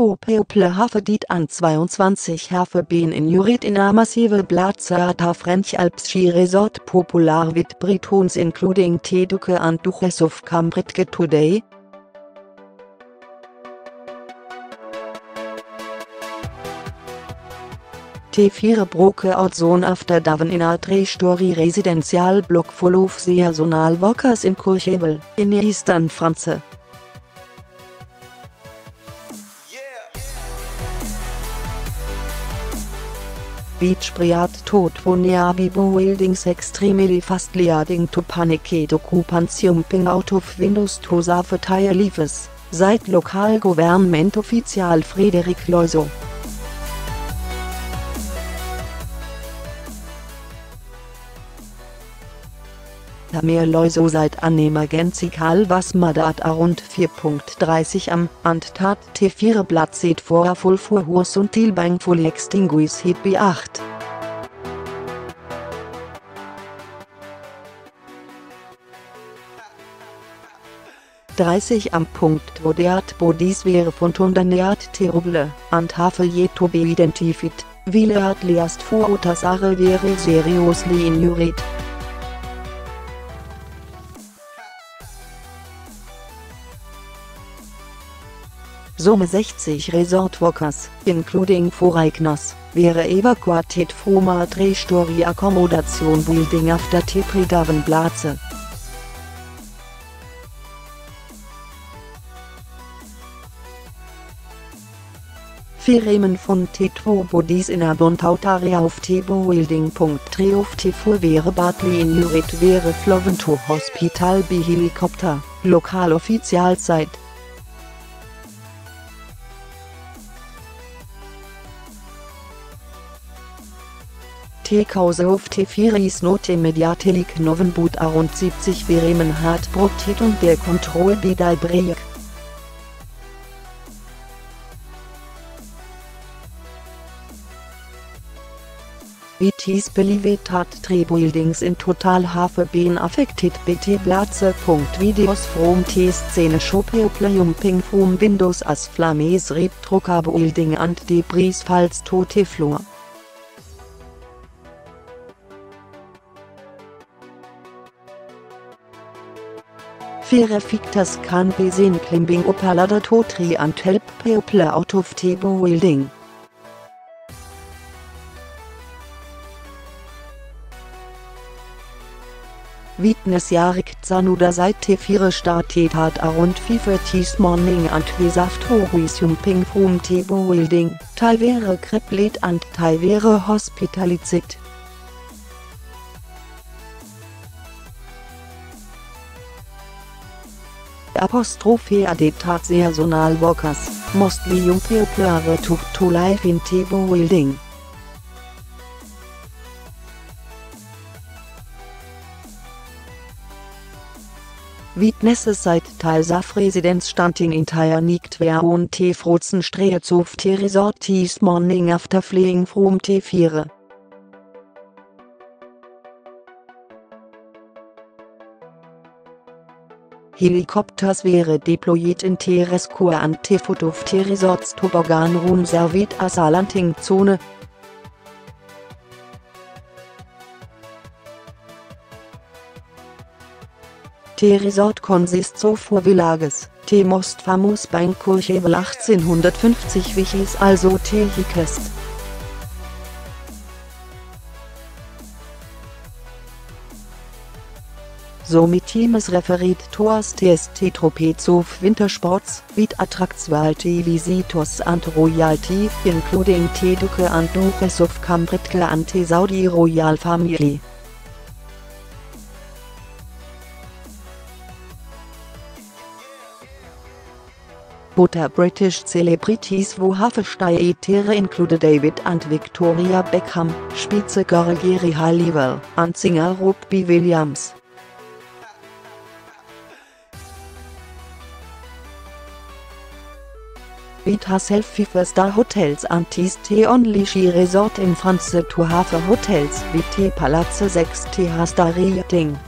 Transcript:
T2 Peuple Hafedit an 22 Hafebeen in Jurit in a massive Blatzata French Alps Ski Resort Popular with Britons including T-Duke and Duchess of Cambridge today, T4 broke out zone after Daven in a three-story residential block full of seasonal workers in Courchevel, in eastern France. Beach Priat tot vulnerable buildings extremely fast leading to panic and occupation out of windows to save leaves, seit Local Government Official Frederic Loiseau. Mehr Loiso seit an Emergency was Madat rund 4.30 am Antat T4 Blatt sieht vor Full for Hurs und Tilbang Full Extinguis Hit B8. am Punkt wo derart Bodis wäre von Tundaneat Terrible, an Tafel je to be identified, wie leert liast vor Otasare wäre seriously in Summe 60 Resort Workers, including foreigners, wäre evacuated from a three-story accommodation building after Tepridaven Platze. Firmen von T2 Bodies in a Area auf T-Building.3 auf T4 wäre Bartley in Jurit wäre Floven to Hospital B Helikopter, Lokal Offizialzeit T-Kause auf T4is Note Mediatelik Novenbut a rund 70 Bremen hat und der Kontroll Bedal Break. BTs believed hat three buildings in total have been affected BT Platze. Videos from T-Szene show jumping from Windows as flames Drucker building and debris falls to the floor. Fere fictas can be seen climbing up a ladder to tree and help people out of the building. Witness Jarek Zanuda seit T4 startet hat around 5 morning and have to jumping from the building, talvere kreplet and talvere hospitalized. Apostrophe adeptat seasonal workers, young people are to, to live in table building. Witnesses seit Teils of residence standing in Tire nicht wer und T frozen streets of T resort morning after fleeing from T4. Helikopters wäre deployed in Terescur an Tefotov Resorts Tobogan Run Servit Asalanting Zone. T-Resort consists of four villages, T-most famous Bankurchevel 1850 which also T-Hikest. Somitimes referit toas tst tropezov wintersports, with attractuality visitors and royalty, including T Duke and Duchess of Cambridge and T Saudi royal family. Butter British celebrities who have stayed here include David and Victoria Beckham, Spitzegirl Geri Halliwell, and singer Robbie Williams. It has self-five-star hotels and is the only ski resort in France to have hotels with Palazzo 6 T-star rating.